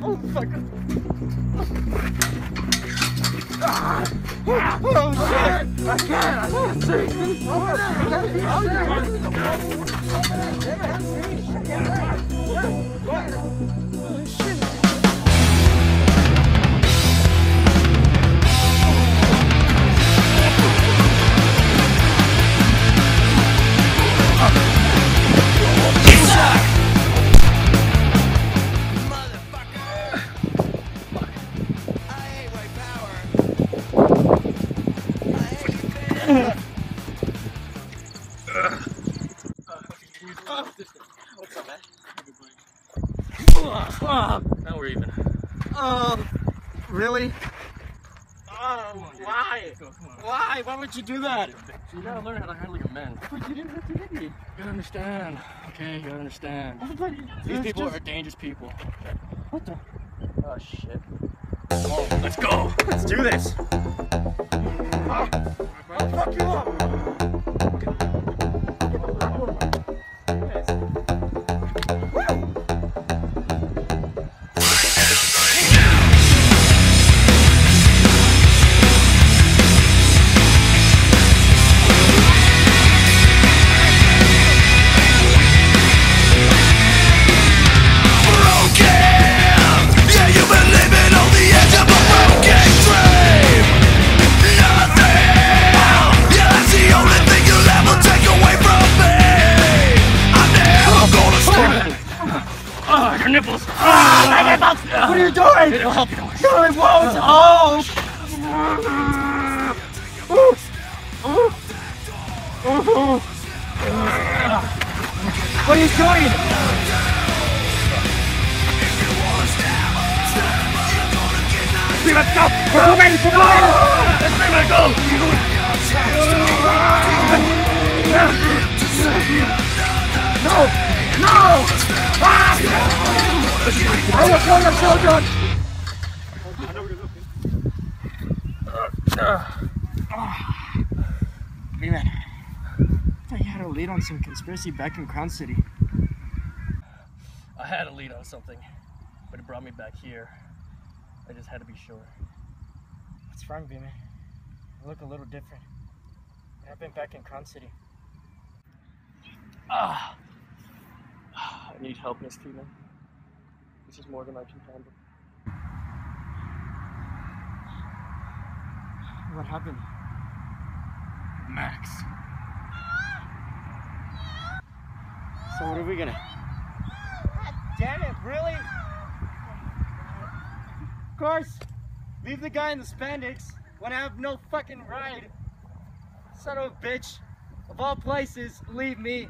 Oh, fuck. Ah. Oh, shit! I can't! I can't see! Over there! I can't see! Now we're even. Oh, really? Oh, why? Why? Why would you do that? You gotta learn how to handle your men. But you didn't have to hit me. You gotta understand. Okay, you gotta understand. These people just- are dangerous people. What the? Oh shit. Come on, let's go. Let's do this. Ah. I'll fuck you up! Your nipples. Oh, my nipples. What are you doing? It'll help you. No, it won't! Oh! What are you doing? Let's go! We're moving! We're moving! Let's bring my go. No! No! Ah! I will kill your children! Hey man, I thought you had a lead on some conspiracy back in Crown City. I had a lead on something, but it brought me back here. I just had to be sure. What's wrong, B man? You look a little different. I've been back in Crown City. Ah. I need help, Miss Keelan. This is more than I can handle. What happened? Max. So what are we gonna? God Damn it! Really? Of course. Leave the guy in the spandex when I have no fucking ride. Son of a bitch. Of all places, leave me.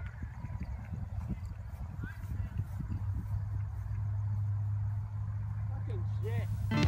Yeah.